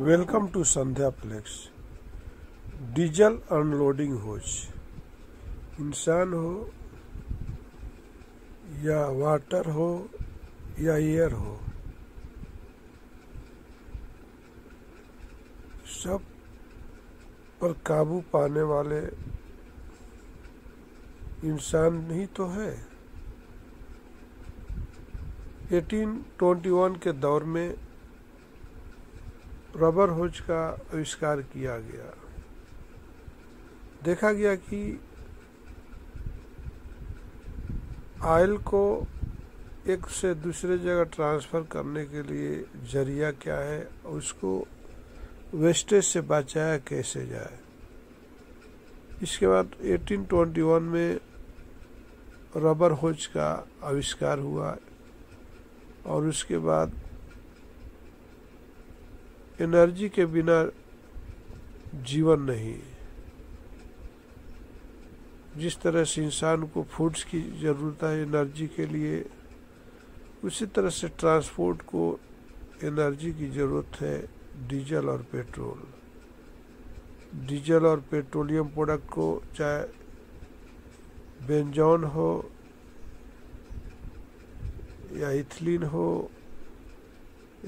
Welcome to Sandhya flex. Diesel unloading hose. इंसान हो, या वाटर हो, या एयर हो, सब पर काबू पाने वाले इंसान ही तो है। 1821 के दौर में रबर होज का आविष्कार किया गया। देखा गया कि ऑयल को एक से दूसरे जगह ट्रांसफ़र करने के लिए ज़रिया क्या है, उसको वेस्टेज से बचाया कैसे जाए? इसके बाद 1821 में रबर होज का आविष्कार हुआ और उसके बाद एनर्जी के बिना जीवन नहीं। जिस तरह से इंसान को फूड्स की ज़रूरत है एनर्जी के लिए, उसी तरह से ट्रांसपोर्ट को एनर्जी की ज़रूरत है डीजल और पेट्रोल। डीजल और पेट्रोलियम प्रोडक्ट को चाहे बेंजॉन हो या इथिलीन हो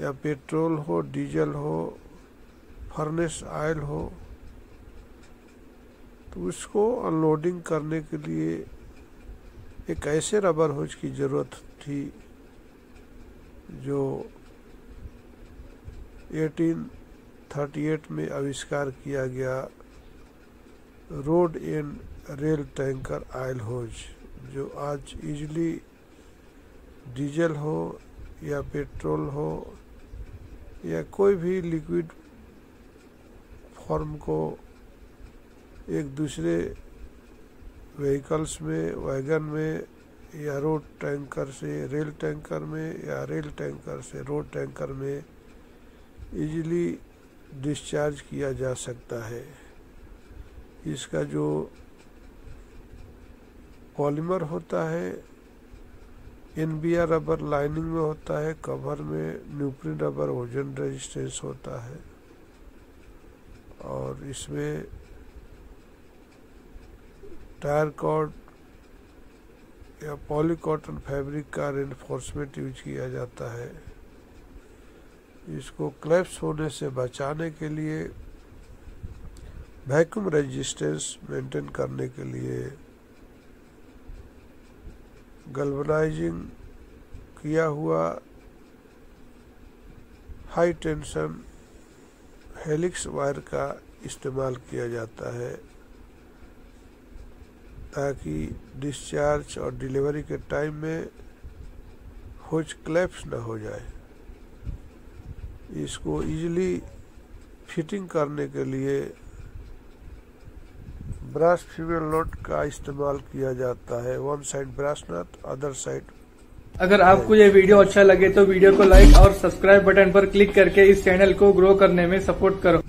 या पेट्रोल हो, डीजल हो, फर्नेस ऑयल हो तो उसको अनलोडिंग करने के लिए एक ऐसे रबर होज की ज़रूरत थी जो 1838 में आविष्कार किया गया road and rail tanker oil hose, जो आज इजली डीजल हो या पेट्रोल हो या कोई भी लिक्विड फॉर्म को एक दूसरे व्हीकल्स में वैगन में, या रोड टैंकर से रेल टैंकर में, या रेल टैंकर से रोड टैंकर में इजीली डिस्चार्ज किया जा सकता है। इसका जो पॉलीमर होता है एनबीआर रबर लाइनिंग में होता है, कवर में न्यूप्रिन रबर ओजन रेजिस्टेंस होता है। और इसमें टायर कॉर्ड या पॉलीकॉटन फैब्रिक का रेनफोर्समेंट यूज़ किया जाता है। इसको क्लैप्स होने से बचाने के लिए वैक्यूम रेजिस्टेंस मेंटेन करने के लिए गल्वनाइजिंग किया हुआ हाई टेंशन हेलिक्स वायर का इस्तेमाल किया जाता है ताकि डिस्चार्ज और डिलीवरी के टाइम में होज क्लैप्स न हो जाए। इसको इजीली फिटिंग करने के लिए ब्रास फीमेल नोट का इस्तेमाल किया जाता है। One side brass nut other side अगर आपको ये वीडियो अच्छा लगे तो वीडियो को लाइक और सब्सक्राइब बटन पर क्लिक करके इस चैनल को ग्रो करने में सपोर्ट करो।